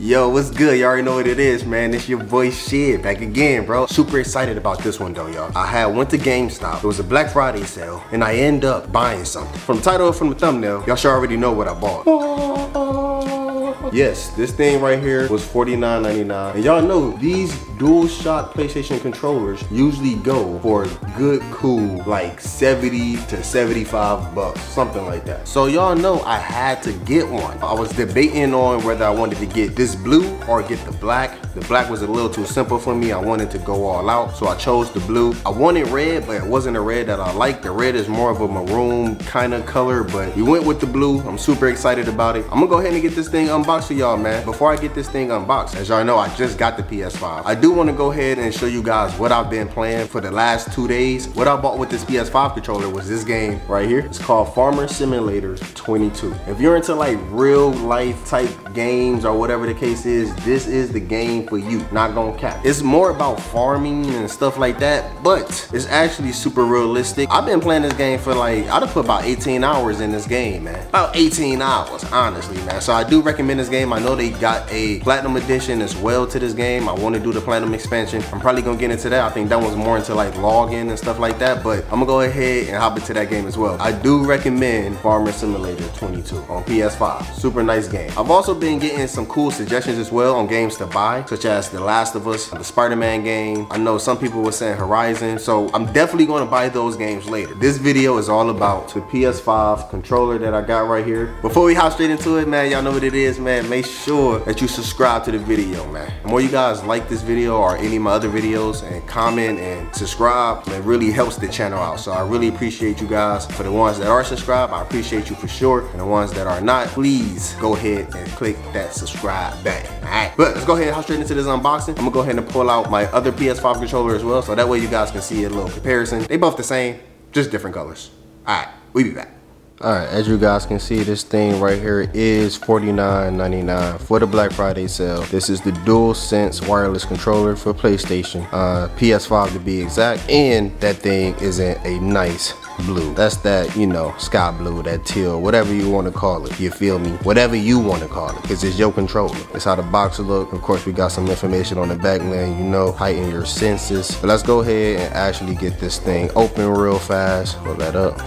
Yo, what's good? You all already know what it is, man. It's your boy Sidd back again, bro. Super excited about this one though, y'all. I had went to GameStop. It was a Black Friday sale, and I end up buying something. From the title from the thumbnail, y'all should already know what I bought. Oh. Yes, this thing right here was $49.99. And y'all know these DualShock PlayStation controllers usually go for a good, cool, like 70 to 75 bucks, something like that. So y'all know I had to get one. I was debating on whether I wanted to get this blue or get the black. The black was a little too simple for me. I wanted to go all out, so I chose the blue. I wanted red, but it wasn't a red that I liked. The red is more of a maroon kind of color, but we went with the blue. I'm super excited about it. I'm gonna go ahead and get this thing unboxed for y'all, man. Before I get this thing unboxed, as y'all know, I just got the PS5. I do wanna go ahead and show you guys what I've been playing for the last two days. What I bought with this PS5 controller was this game right here. It's called Farmer Simulator 22. If you're into like real life type games or whatever the case is, this is the game for you, not gonna cap. It's more about farming and stuff like that, but it's actually super realistic. I've been playing this game for like, I'd have put about 18 hours in this game, man. About 18 hours, honestly, man. So I do recommend this game. I know they got a platinum edition as well to this game. I wanna do the platinum expansion. I'm probably gonna get into that. I think that one's more into like logging and stuff like that, but I'm gonna go ahead and hop into that game as well. I do recommend Farmer Simulator 22 on PS5. Super nice game. I've also been getting some cool suggestions as well on games to buy, such as The Last of Us, the Spider-Man game. I know some people were saying Horizon, so I'm definitely gonna buy those games later. This video is all about the PS5 controller that I got right here. Before we hop straight into it, man, y'all know what it is, man. Make sure that you subscribe to the video, man. The more you guys like this video or any of my other videos and comment and subscribe, it really helps the channel out. So I really appreciate you guys. For the ones that are subscribed, I appreciate you for sure. And the ones that are not, please go ahead and click that subscribe button. Alright, but let's go ahead and hop straight into this unboxing. I'm gonna go ahead and pull out my other PS5 controller as well. So that way you guys can see a little comparison. They both the same, just different colors. Alright, we be back. Alright, as you guys can see, this thing right here is $49.99 for the Black Friday sale. This is the DualSense wireless controller for PlayStation, uh, PS5 to be exact, and that thing is in a nice blue. That's that, you know, sky blue, that teal, whatever you want to call it. You feel me? Whatever you want to call it, because it's your controller. It's how the box look. Of course, we got some information on the back, man. You know, heighten your senses. But let's go ahead and actually get this thing open real fast. Pull that up.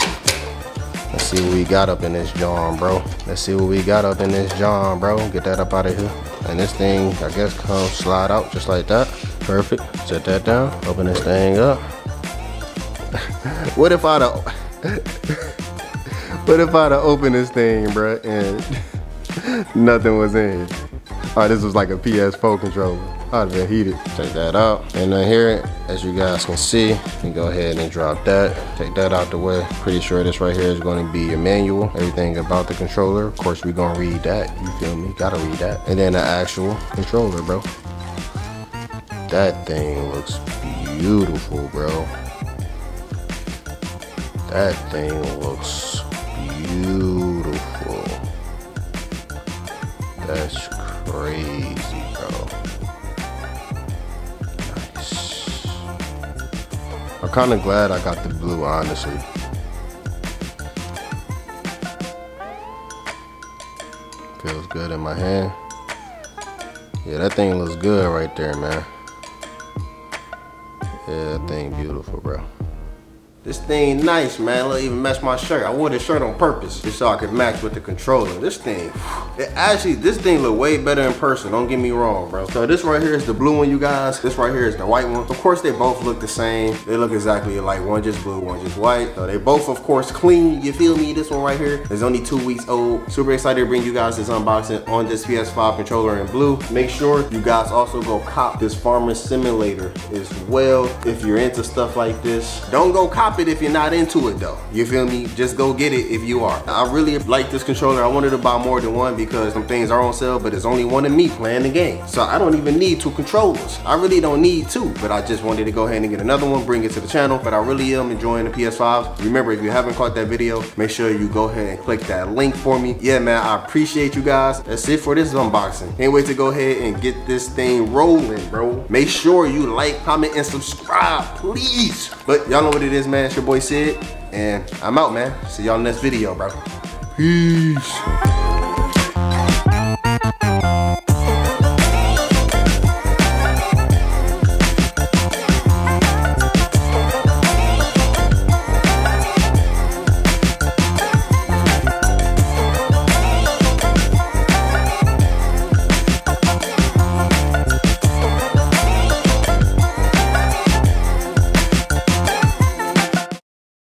Let's see what we got up in this John, bro. Let's see what we got up in this John, bro. Get that up out of here. And this thing, I guess, comes slide out just like that. Perfect. Set that down. Open this thing up. what if I'd have, what if I'd have opened this thing, bro, and nothing was in? Oh, this was like a PS4 controller. I'd have been heated. Take that out. And then here, as you guys can see, you can go ahead and drop that. Take that out the way. Pretty sure this right here is going to be a manual. Everything about the controller. Of course, we're going to read that. You feel me? Gotta read that. And then the actual controller, bro. That thing looks beautiful, bro. That thing looks beautiful. That's crazy, bro. Nice. I'm kind of glad I got the blue, honestly. Feels good in my hand. Yeah, that thing looks good right there, man. Yeah, that thing beautiful, bro. This thing nice, man. It'll even match my shirt. I wore this shirt on purpose just so I could match with the controller. This thing, it actually, this thing look way better in person. Don't get me wrong, bro. So this right here is the blue one, you guys. This right here is the white one. Of course, they both look the same. They look exactly alike. One just blue, one just white. So they both, of course, clean. You feel me? This one right here is only two weeks old. Super excited to bring you guys this unboxing on this PS5 controller in blue. Make sure you guys also go cop this Farmer Simulator as well if you're into stuff like this. Don't go cop it if you're not into it though. You feel me? Just go get it if you are. I really like this controller. I wanted to buy more than one because some things are on sale, but there's only one of me playing the game. So I don't even need two controllers. I really don't need two, but I just wanted to go ahead and get another one, bring it to the channel. But I really am enjoying the PS5. Remember, if you haven't caught that video, make sure you go ahead and click that link for me. Yeah, man, I appreciate you guys. That's it for this unboxing. Can't wait to go ahead and get this thing rolling, bro. Make sure you like, comment, and subscribe, please. But y'all know what it is, man. It's your boy Sidd, and I'm out, man. See y'all next video, bro. Peace.